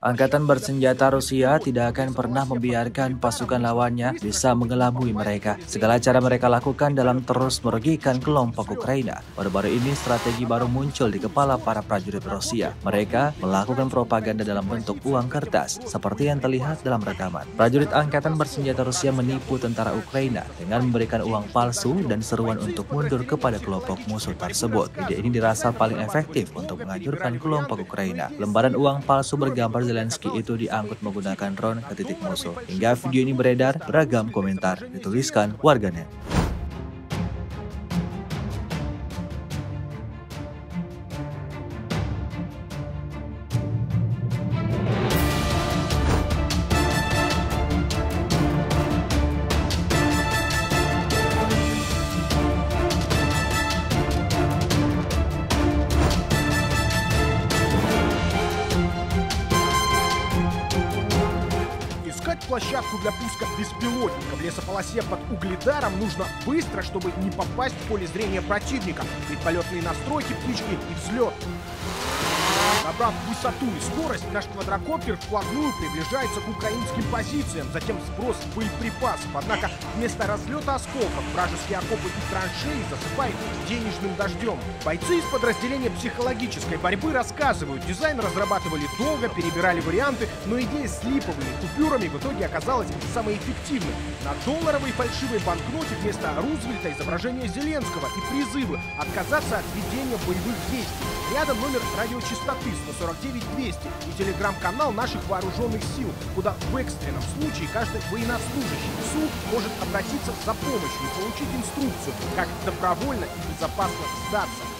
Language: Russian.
Angkatan bersenjata Rusia tidak akan pernah membiarkan pasukan lawannya bisa mengelabui mereka. Segala cara mereka lakukan dalam terus merugikan kelompok Ukraina. Baru-baru ini strategi baru muncul di kepala para prajurit Rusia. Mereka melakukan propaganda dalam bentuk uang kertas, seperti yang terlihat dalam rekaman. Prajurit Angkatan bersenjata Rusia menipu tentara Ukraina dengan memberikan uang palsu dan seruan untuk mundur kepada kelompok musuh tersebut. Ide ini dirasa paling efektif untuk menghancurkan kelompok Ukraina. Lembaran uang palsu bergambar Zelensky itu diangkut menggunakan drone ke titik musuh. Hingga video ini beredar, beragam komentar dituliskan warganet. Площадку для пуска беспилотника в лесополосе под угледаром нужно быстро, чтобы не попасть в поле зрения противника. Предполетные настройки, птички и взлет. Набрав высоту и скорость, наш квадрокоптер вплотную приближается к украинским позициям, затем сброс боеприпасов. Однако вместо разлета осколков вражеские окопы и траншеи засыпает денежным дождем. Бойцы из подразделения психологической борьбы рассказывают, дизайн разрабатывали долго, перебирали варианты, но идея с липовыми купюрами в итоге оказалась самой эффективной. На долларовой фальшивой банкноте вместо Рузвельта изображение Зеленского и призывы отказаться от ведения боевых действий. Рядом номер радиочастоты 149-200 и телеграм-канал наших вооруженных сил, куда в экстренном случае каждый военнослужащий СУ может обратиться за помощью и получить инструкцию, как добровольно и безопасно сдаться.